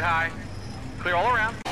High. Clear all around.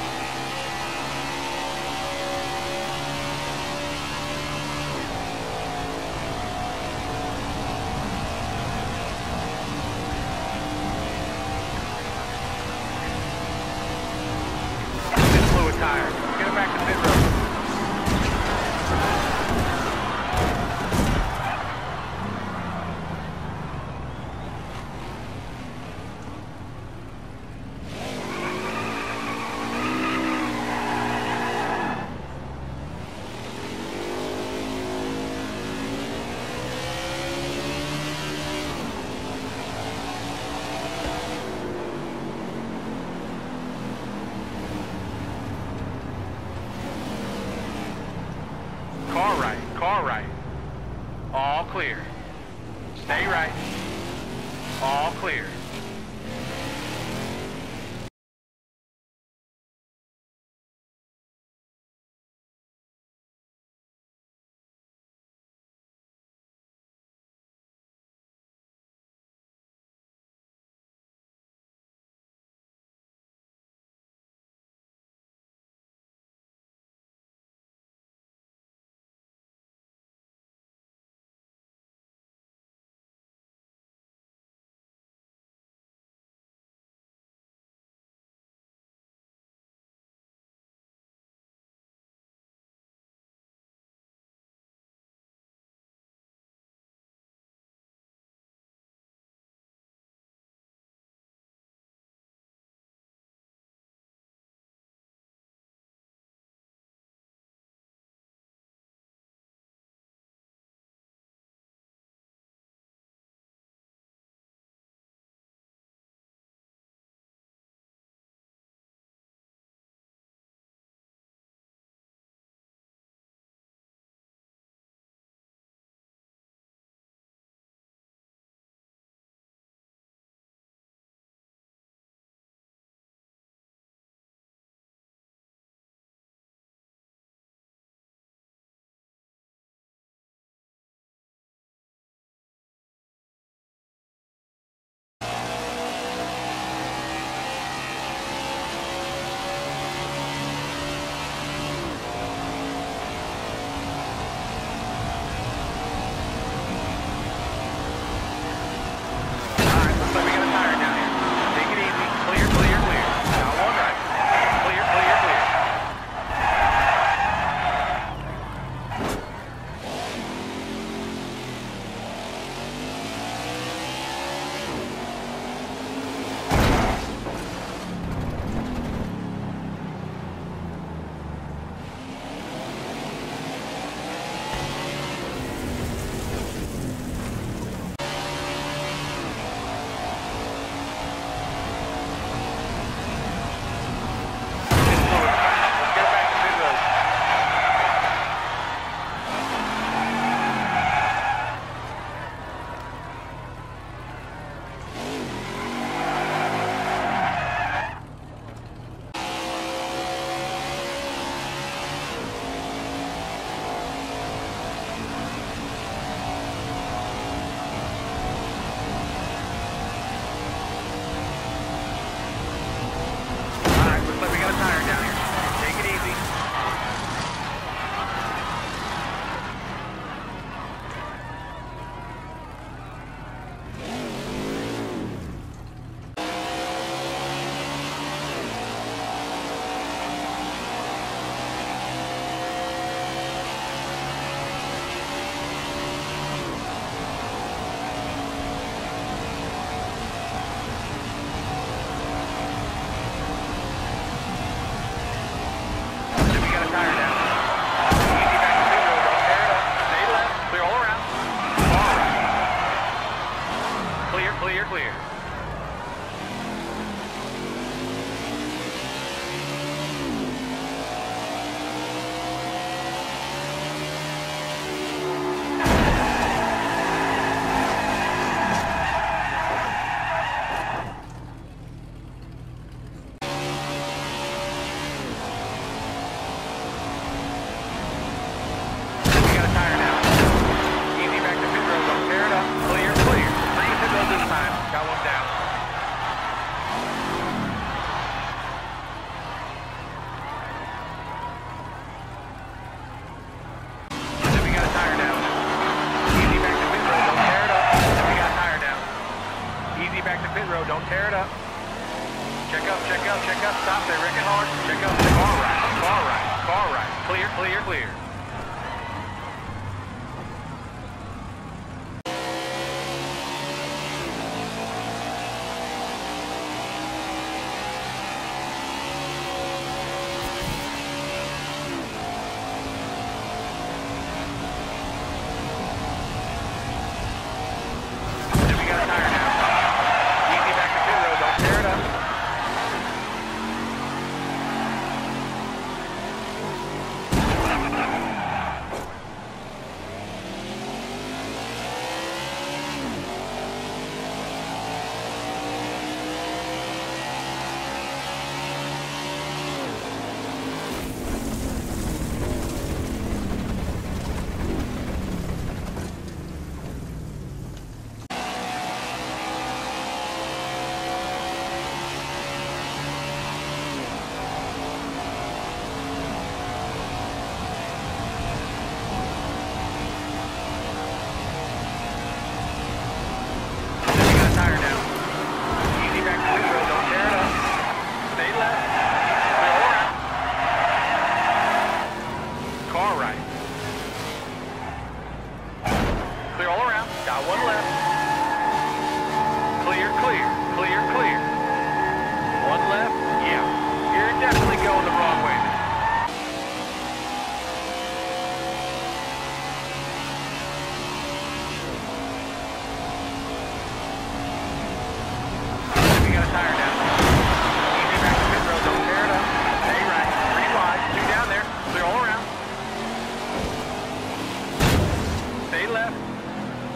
Stay left.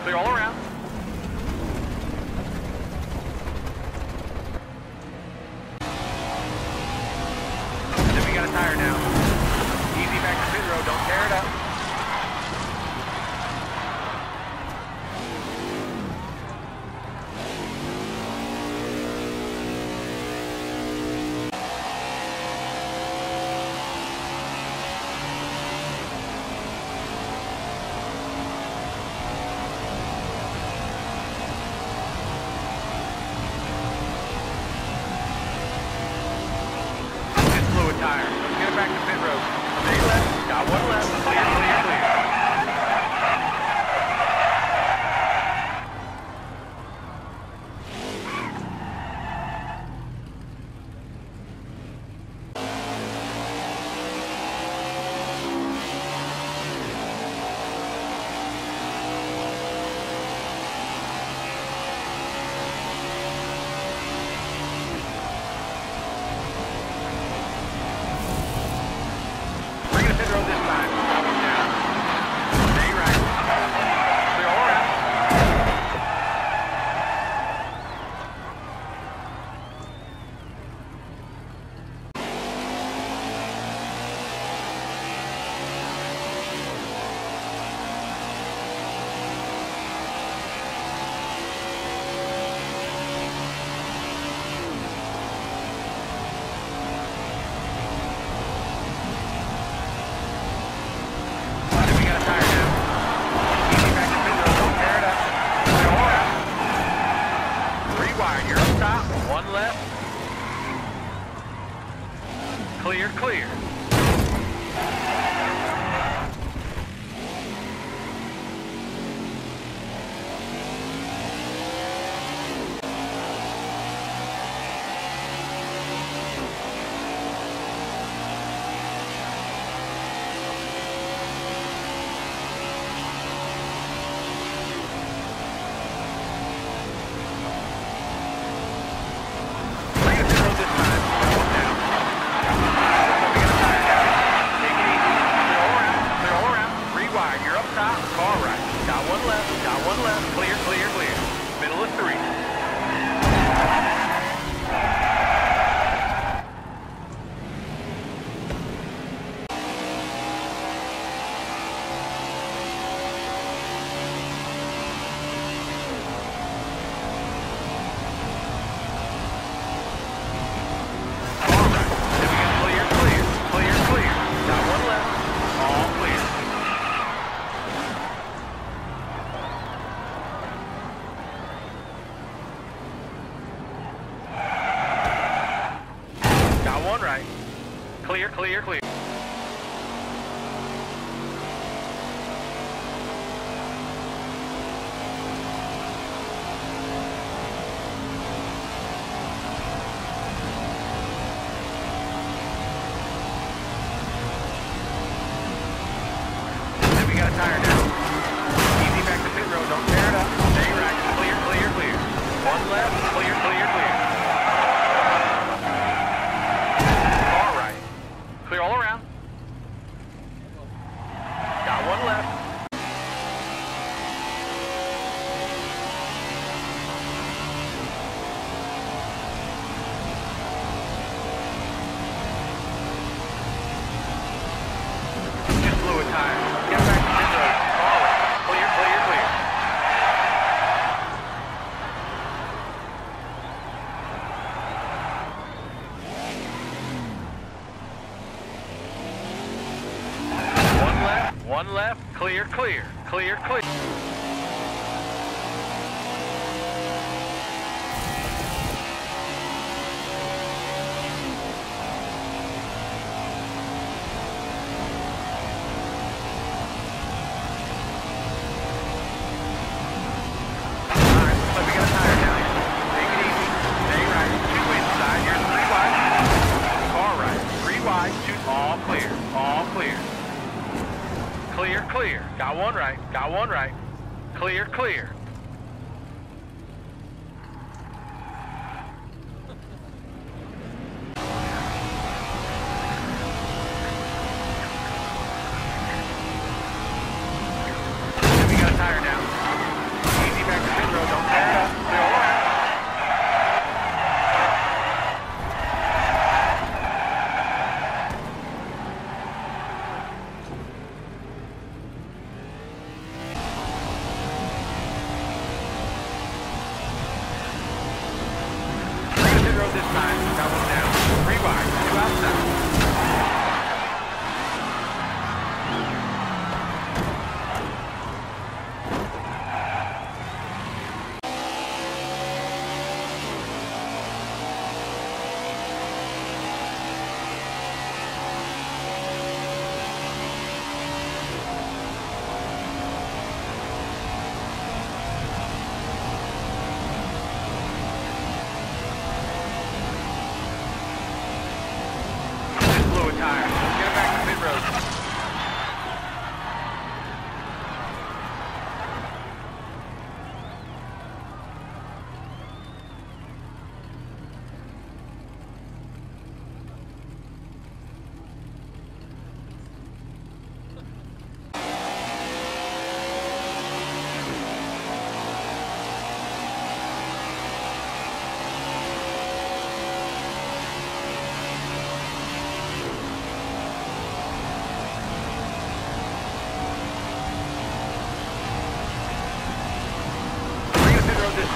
Clear all around. tired. One left, clear, clear, clear, clear.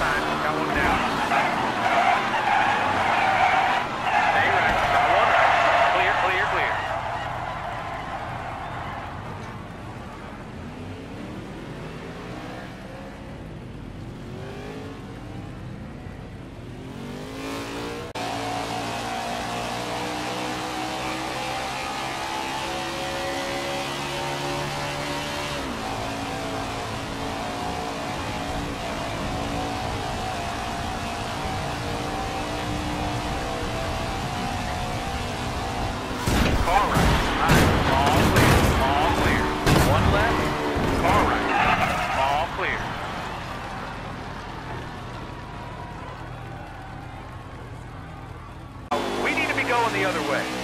time. the other way.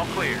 All clear.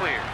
clear.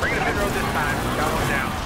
Bring it to the road this time. Got one down.